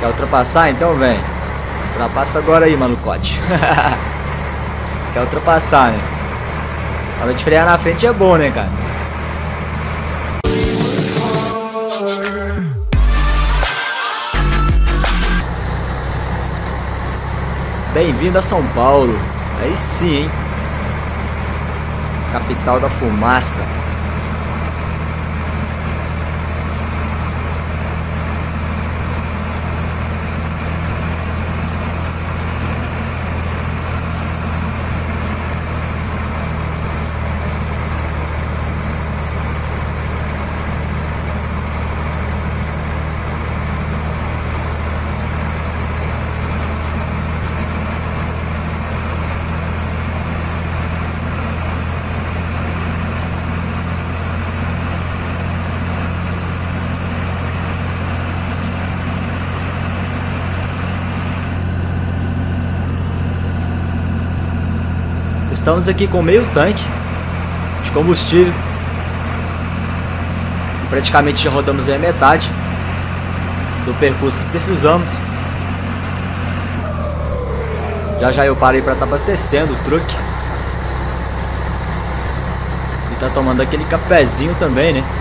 Quer ultrapassar? Então vem. Ultrapassa agora aí, malucote. Quer ultrapassar, né? Hora de frear na frente é bom, né, cara? Bem-vindo a São Paulo. Aí sim, hein? Capital da fumaça. Estamos aqui com meio tanque de combustível. Praticamente já rodamos a metade do percurso que precisamos. Já já eu parei para estar tá abastecendo o truque. E tá tomando aquele cafezinho também, né?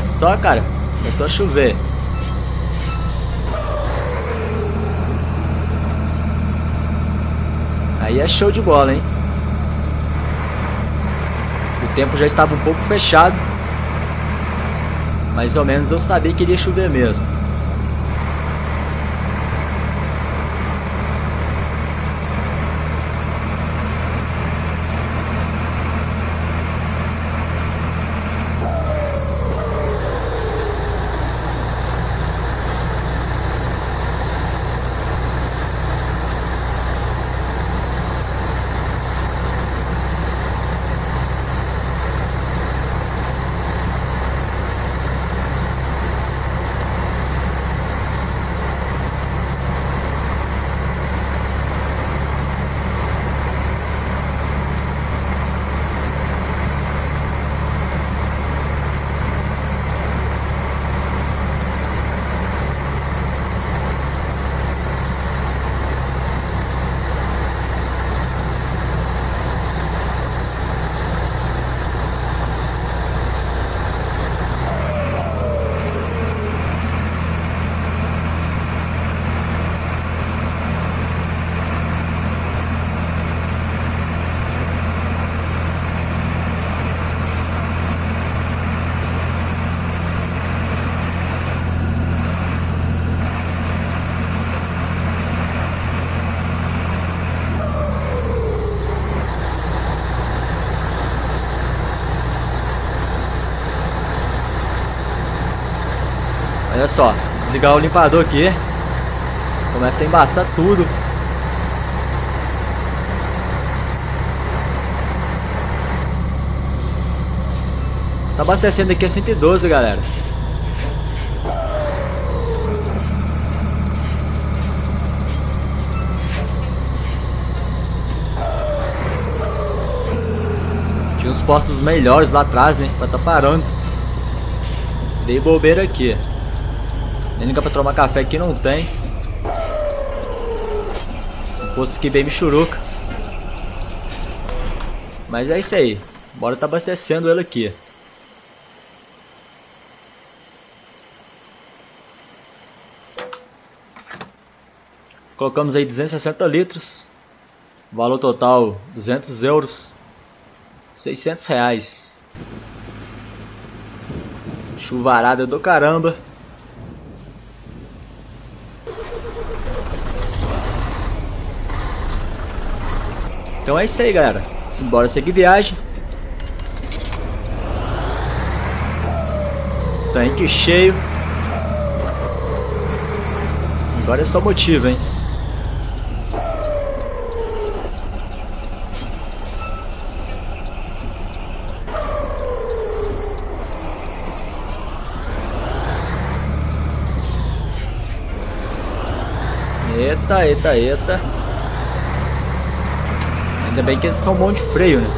Olha só, cara. Começou a chover. Aí é show de bola, hein? O tempo já estava um pouco fechado. Mais ou menos eu sabia que iria chover mesmo. Olha só, se desligar o limpador aqui, começa a embaçar tudo. Tá abastecendo aqui a 112, galera. Tinha uns postos melhores lá atrás, né? Pra tá parando. Dei bobeira aqui. Nem liga pra tomar café aqui não tem. O posto que bem michuruca. Mas é isso aí. Bora tá abastecendo ele aqui. Colocamos aí 260 litros. Valor total 200 euros. 600 reais. Chuvarada do caramba. Então é isso aí, galera. Simbora seguir viagem. Tanque cheio. Agora é só motivo, hein? Eita, eita, eita. Ainda bem que esses são bons de freio, né?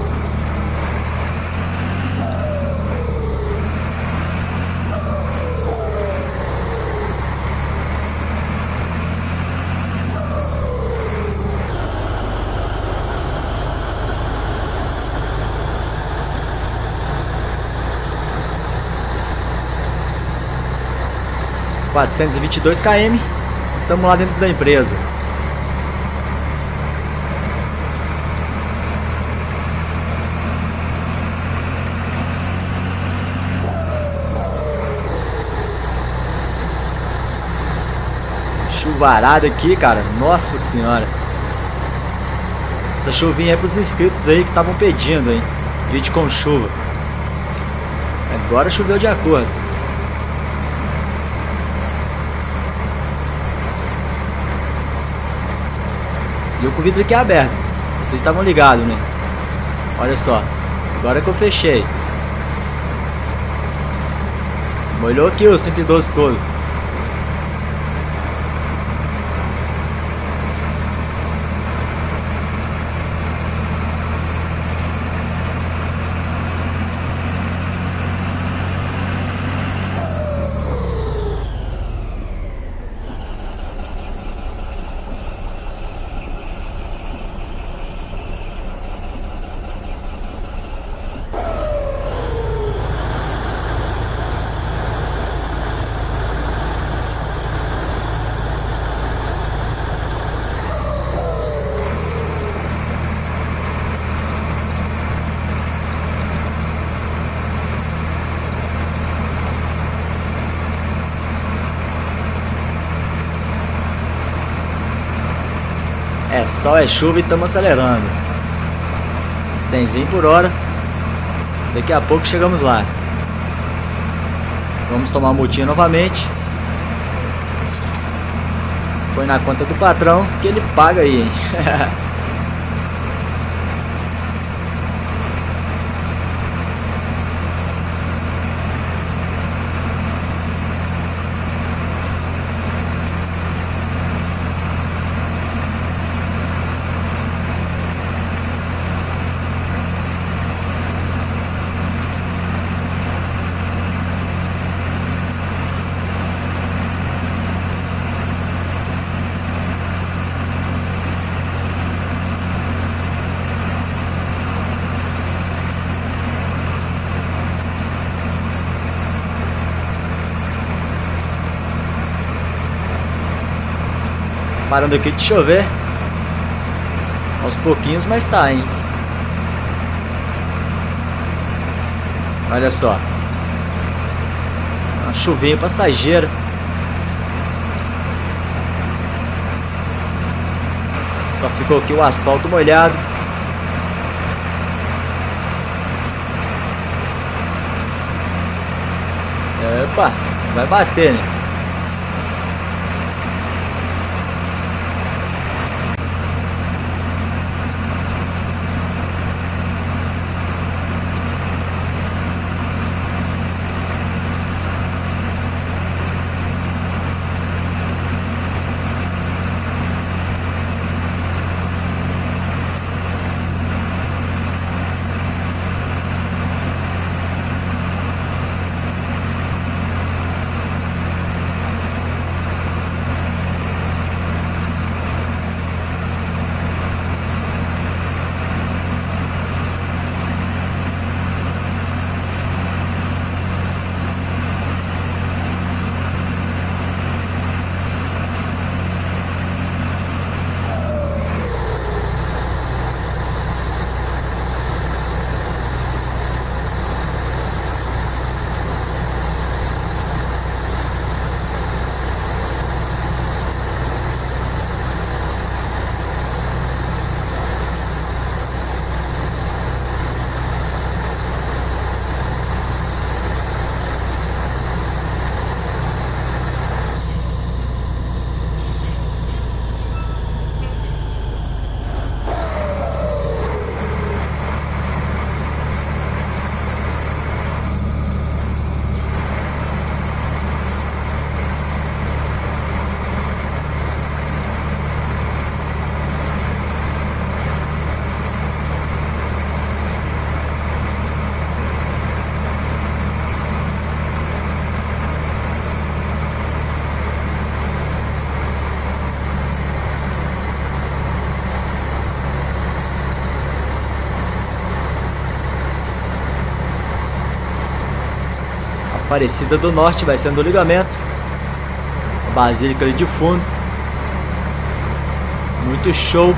Quatrocentos e vinte e dois km, estamos lá dentro da empresa. Chuvarada aqui, cara. Nossa senhora. Essa chuvinha é pros inscritos aí que estavam pedindo, hein? Vídeo com chuva. Agora choveu de acordo. E eu com o vidro aqui aberto. Vocês estavam ligados, né? Olha só. Agora que eu fechei. Molhou aqui o 112 todo. É sol, é chuva e estamos acelerando. 100 por hora. Daqui a pouco chegamos lá. Vamos tomar a multinha novamente. Põe na conta do patrão que ele paga aí, hein? Parando aqui de chover. Aos pouquinhos, mas tá, hein? Olha só. Uma chuvinha passageira. Só ficou aqui o asfalto molhado. Epa, vai bater, né? Aparecida do Norte vai sendo o ligamento. A Basílica ali de fundo. Muito show.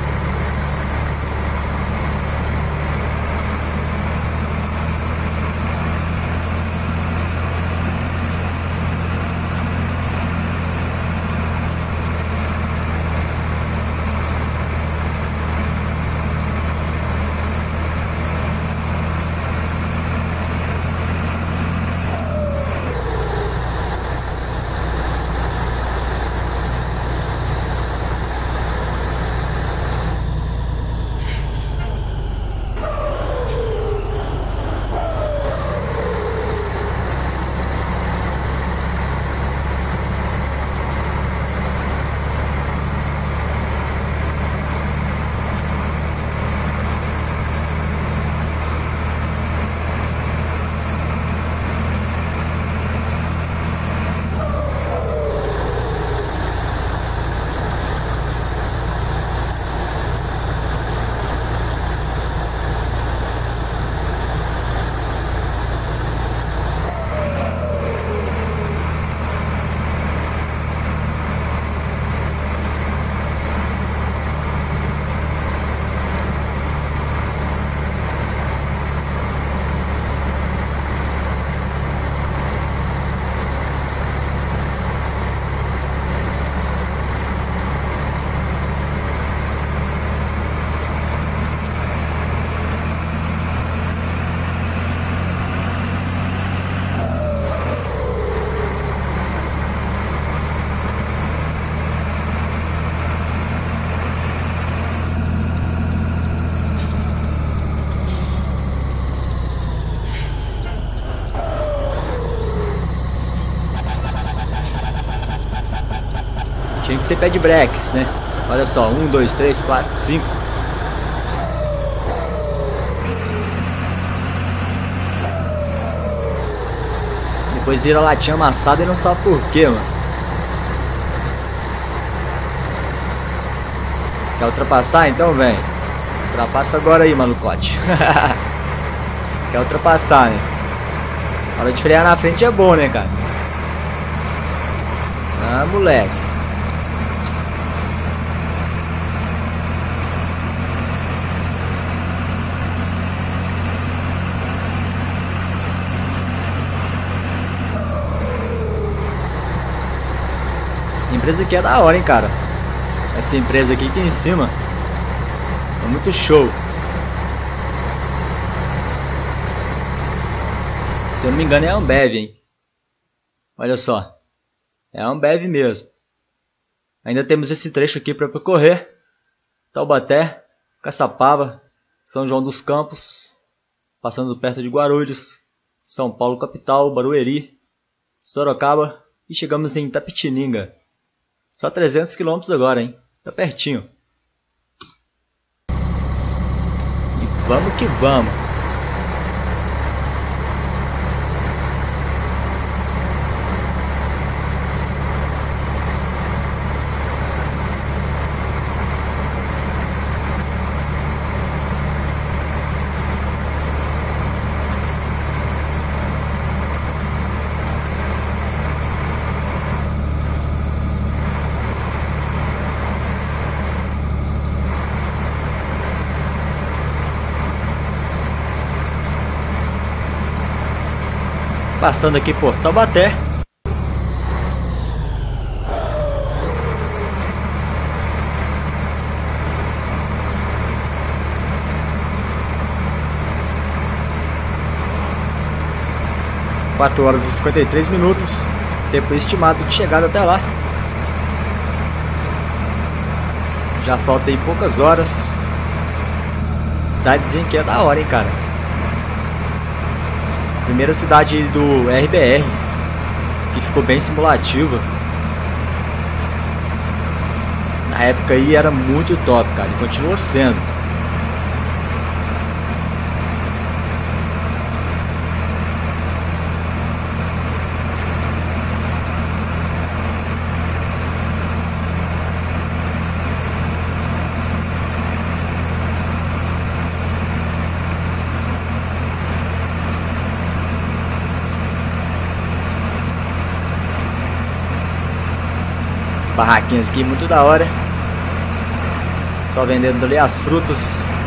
Tinha que ser pé de breaks, né? Olha só, um, dois, três, quatro, cinco. Depois vira latinha amassada e não sabe por quê, mano. Quer ultrapassar? Então vem. Ultrapassa agora aí, malucote. Quer ultrapassar, né? hora de frear na frente é bom, né, cara? Ah, moleque. Empresa aqui é da hora, hein, cara. Essa empresa aqui, aqui em cima. É muito show. Se eu não me engano é a Ambev, hein. Olha só. É a Ambev mesmo. Ainda temos esse trecho aqui para percorrer. Taubaté, Caçapava, São João dos Campos, passando perto de Guarulhos, São Paulo capital, Barueri, Sorocaba e chegamos em Tapetininga. Só 300 quilômetros agora, hein? Tá pertinho. E vamos que vamos. Passando aqui por Taubaté. Quatro horas e 53 minutos, tempo estimado de chegada até lá. Já falta aí poucas horas. Cidadezinha que é da hora, hein, cara. Primeira cidade do RBR, que ficou bem simulativa. Na época aí era muito top, cara, e continua sendo. Barraquinhas aqui, muito da hora. Só vendendo ali as frutas.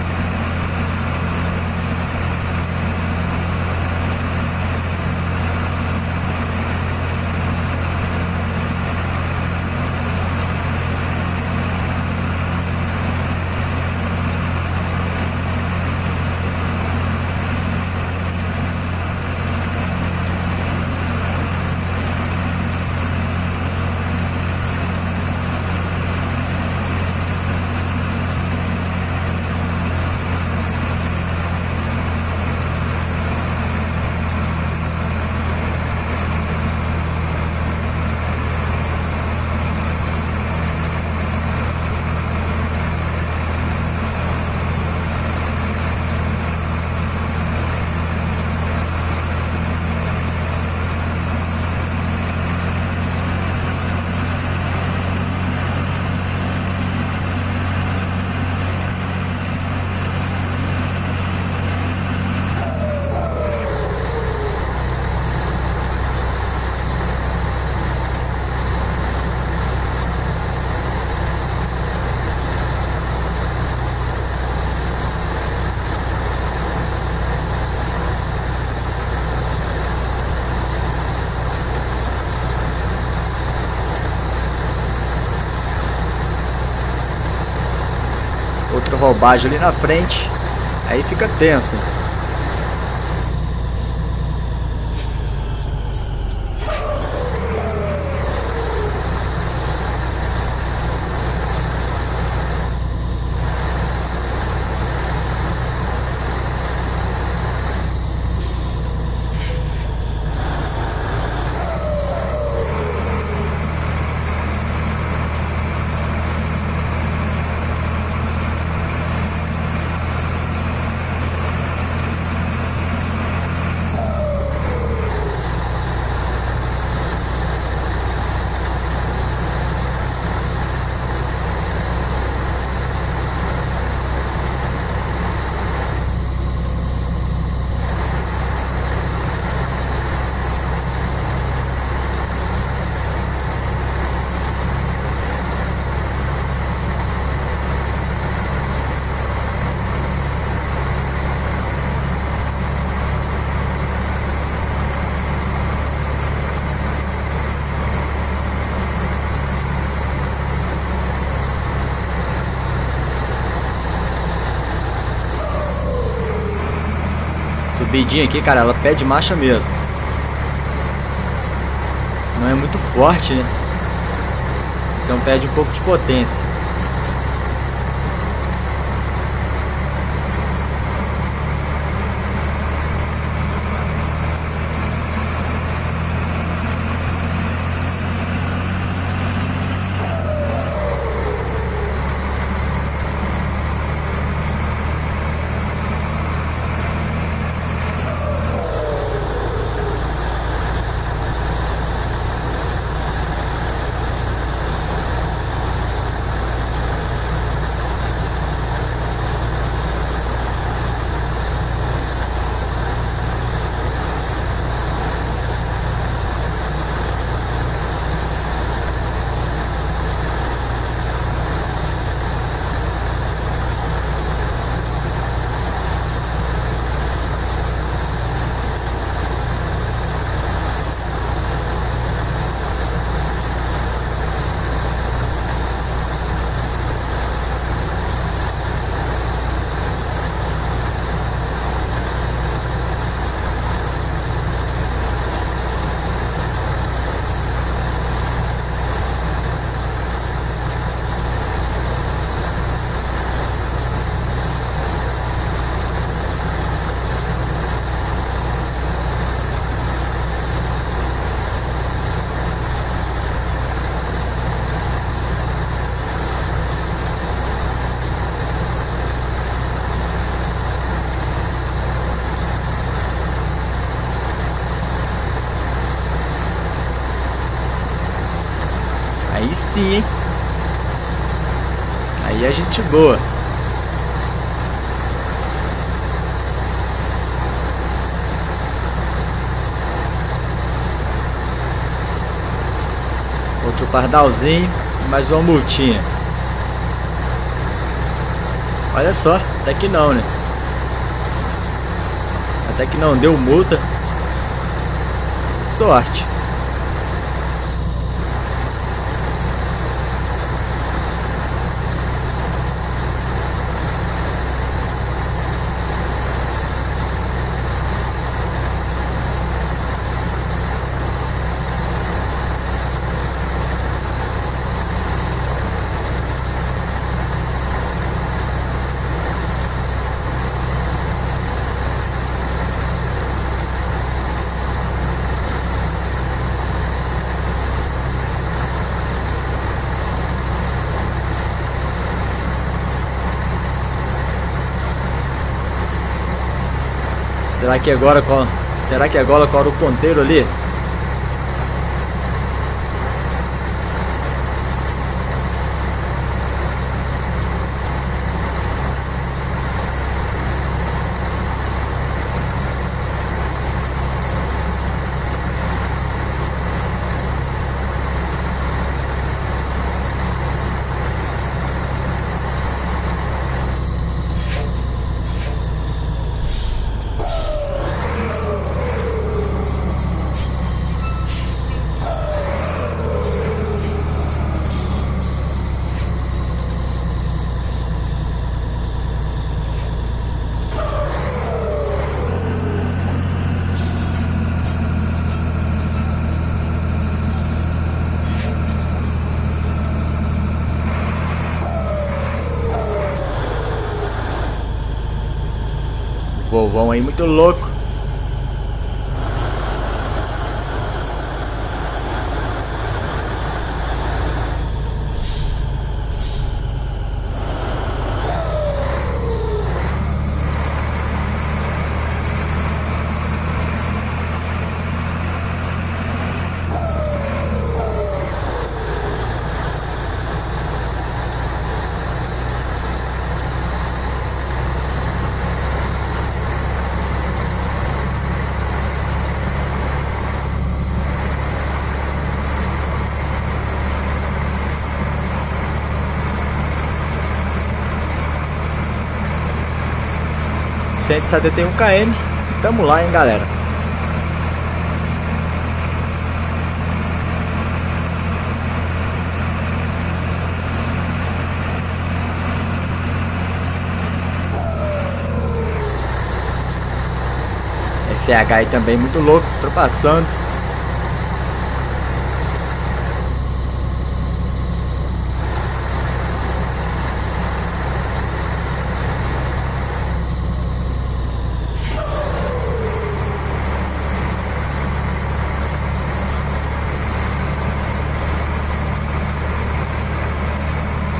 Roubagem ali na frente. Aí fica tenso. Subidinha aqui, cara, ela pede marcha mesmo. Não é muito forte, né? Então pede um pouco de potência. Aí sim, hein? Aí é gente boa. Outro pardalzinho. Mais uma multinha. Olha só, até que não, né? Até que não deu multa. Sorte. Será que agora? Será que agora qual o ponteiro ali? Vovão aí muito louco. Cento e setenta e um km. Tamo lá, hein, galera. FH aí também muito louco, ultrapassando.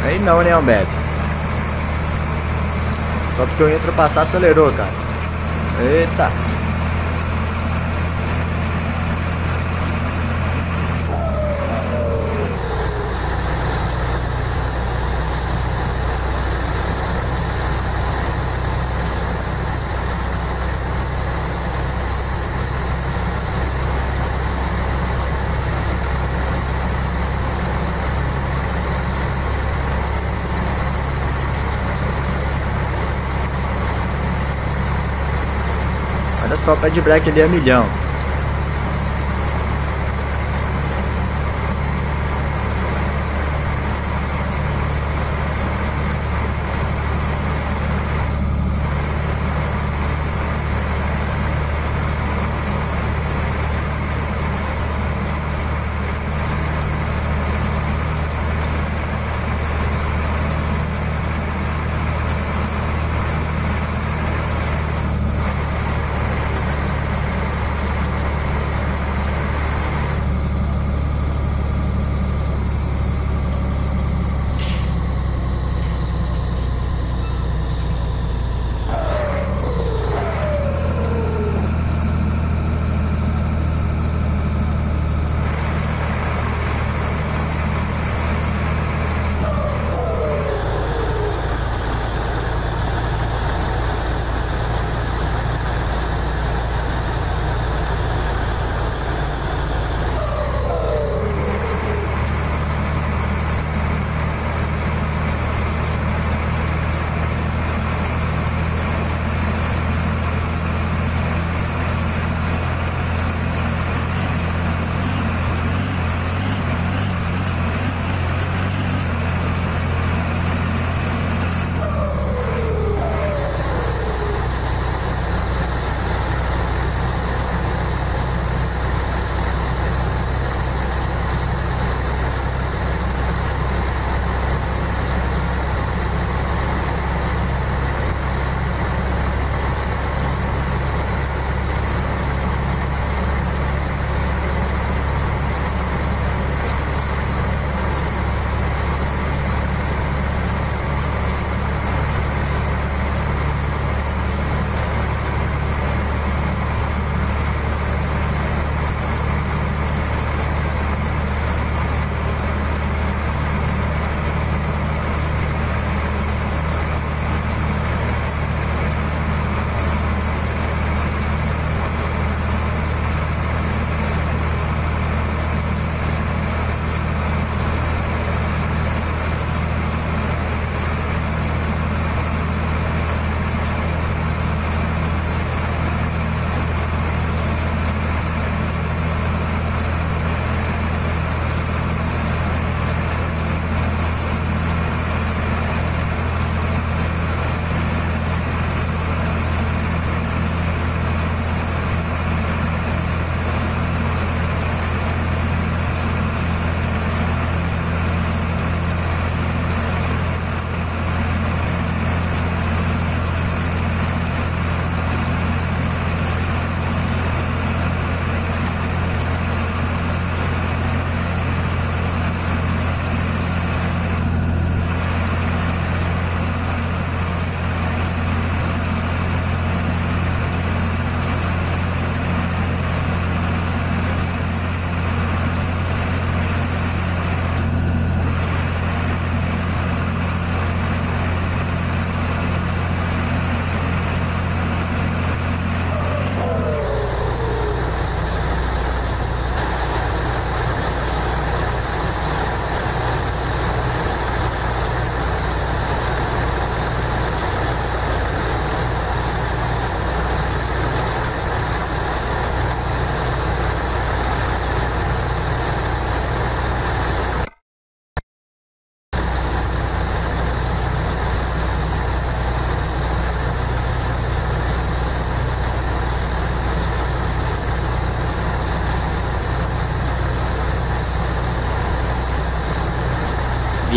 Aí não, né, Almed? Só porque eu ia ultrapassar, acelerou, cara. Eita. Olha só, o pé de break ali é milhão.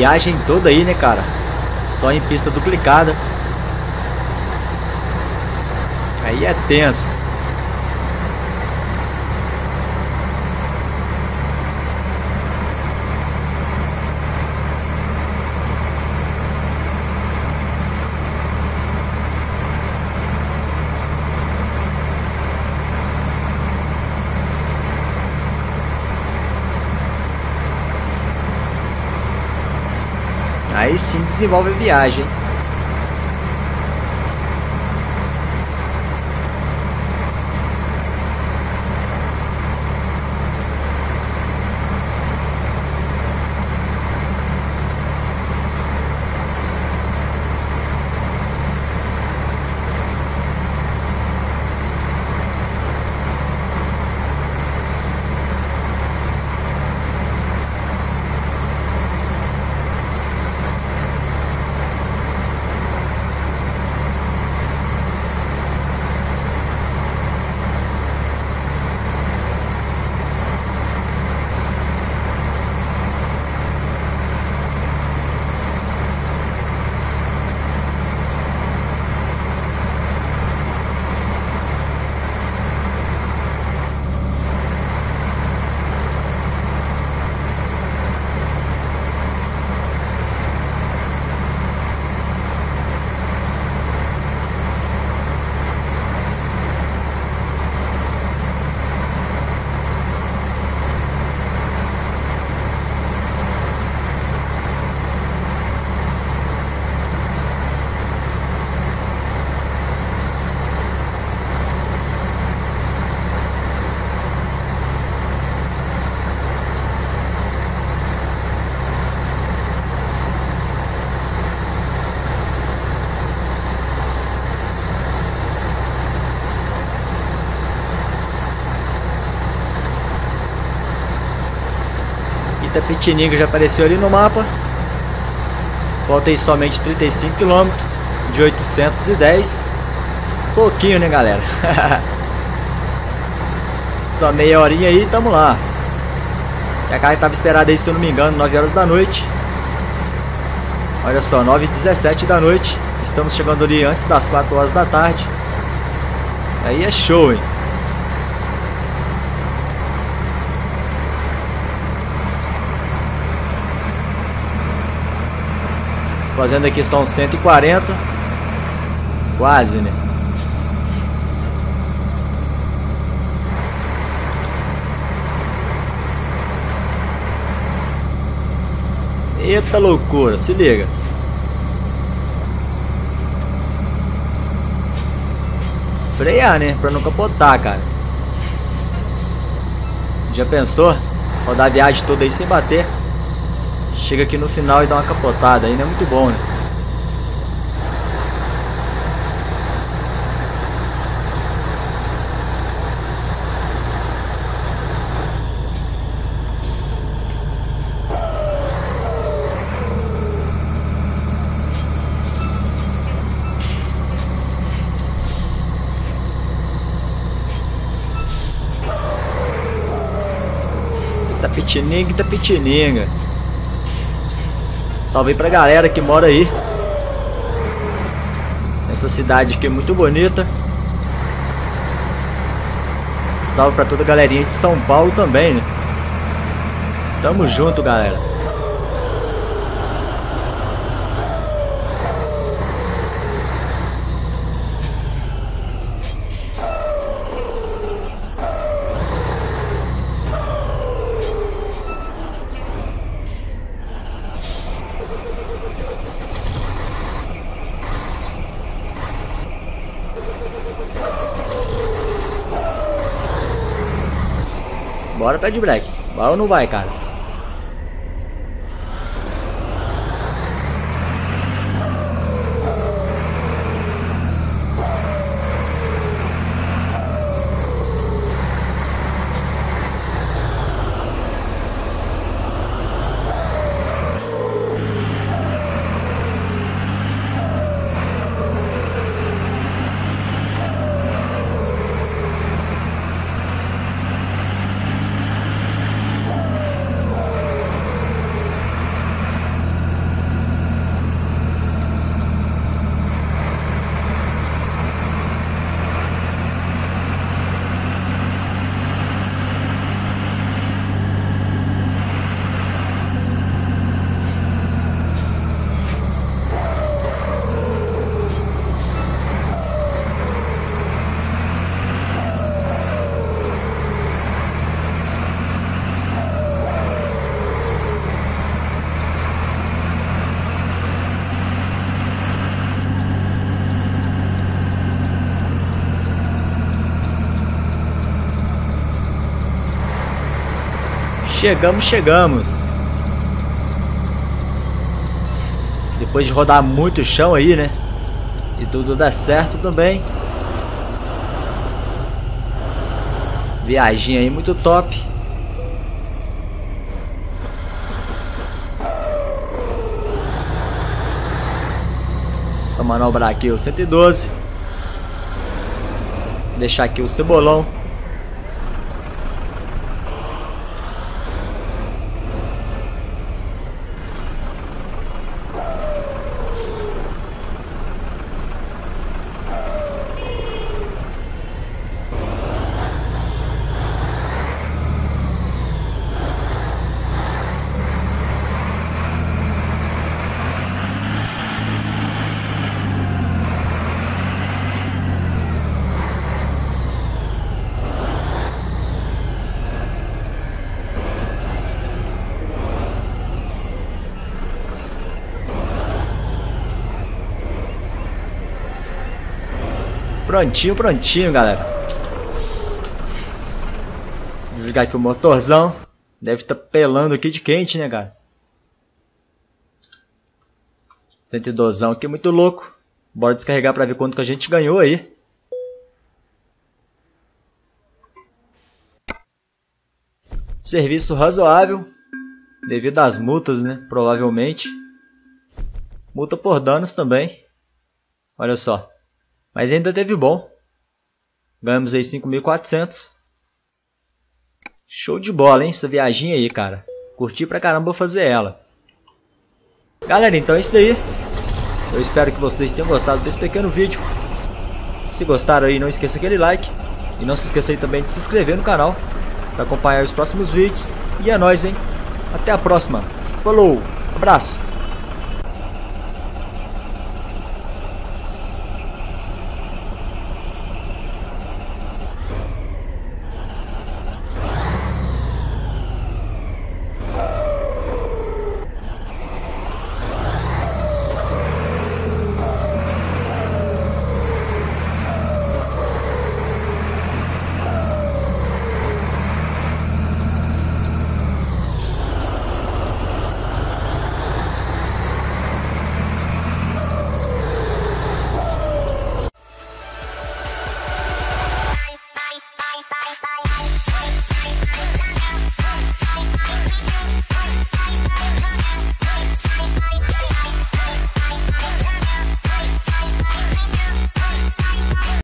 Viagem toda aí, né, cara? Só em pista duplicada. Aí é tenso. Aí sim desenvolve a viagem. Itapetininga já apareceu ali no mapa. Faltei somente 35 km de 810. Pouquinho, né, galera? Só meia horinha aí, tamo lá. E a carga estava esperada aí, se eu não me engano, 9 horas da noite. Olha só, 9 e 17 da noite. Estamos chegando ali antes das 4 horas da tarde. Aí é show, hein? Fazendo aqui são 140. Quase, né? Eita loucura, se liga. Frear, né? Pra não capotar, cara. Já pensou? Rodar a viagem toda aí sem bater? Chega aqui no final e dá uma capotada, ainda é muito bom, né? Tapetininga, tapetininga. Salve pra galera que mora aí. Essa cidade aqui é muito bonita. Salve pra toda a galerinha de São Paulo também, né? Tamo junto, galera. Pé de break. Vai ou não vai, cara? Chegamos, chegamos. Depois de rodar muito chão aí, né? E tudo dá certo também. Viagem aí muito top. Só manobrar aqui o 112. Deixar aqui o cebolão. Prontinho, prontinho, galera. Desligar aqui o motorzão. Deve estar tá pelando aqui de quente, né, cara? 112 aqui, muito louco. Bora descarregar pra ver quanto que a gente ganhou aí. Serviço razoável. Devido às multas, né? Provavelmente. Multa por danos também. Olha só. Mas ainda teve bom. Ganhamos aí 5.400. Show de bola, hein? Essa viagem aí, cara. Curti pra caramba fazer ela. Galera, então é isso daí. Eu espero que vocês tenham gostado desse pequeno vídeo. Se gostaram aí, não esqueça aquele like. E não se esqueça aí também de se inscrever no canal. Para acompanhar os próximos vídeos. E é nóis, hein? Até a próxima. Falou! Abraço!